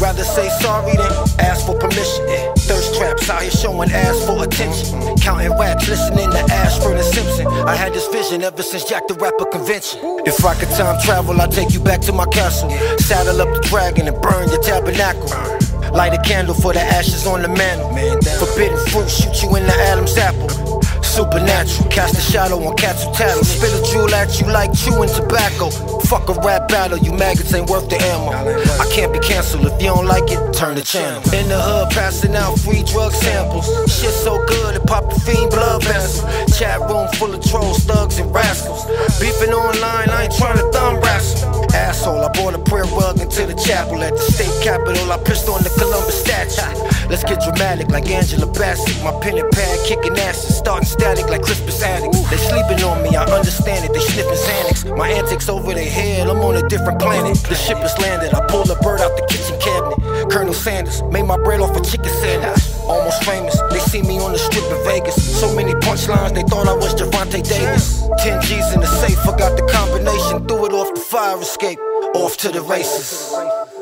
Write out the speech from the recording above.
Rather say sorry than ask for permission. Thirst traps out here showing ass for attention. Counting racks, listening to Ashford and Simpson. I had this vision ever since Jack the Rapper convention. If I could time travel, I'd take you back to my castle. Saddle up the dragon and burn your tabernacle. Light a candle for the ashes on the mantle. Forbidden fruit, shoot you in the Adam's apple. Supernatural, cast a shadow on cats who tattle. Spit a jewel at you like chewing tobacco. Fuck a rap battle, you maggots ain't worth the ammo. I can't be canceled if you don't like it, turn the channel. In the hood, passing out free drug samples. Shit so good, it pop the fiend blood vessel. Chat room full of trolls, thugs, and rascals. Beefing online, I ain't trying to thumb wrestle. Asshole, I brought a prayer rug into the chapel at the state capitol. I pissed on the Columbus. Let's get dramatic like Angela Bassett. My pen and pad kicking asses, starting static like Crispus Attucks. They sleeping on me, I understand it. They sniffing Xanax. My antics over their head, I'm on a different planet. The ship has landed, I pulled a bird out the kitchen cabinet. Colonel Sanders made my bread off a chicken sandwich. Almost famous, they see me on the strip in Vegas. So many punchlines, they thought I was Gervonta Davis. 10 G's in the safe, forgot the combination, threw it off the fire escape. Off to the races.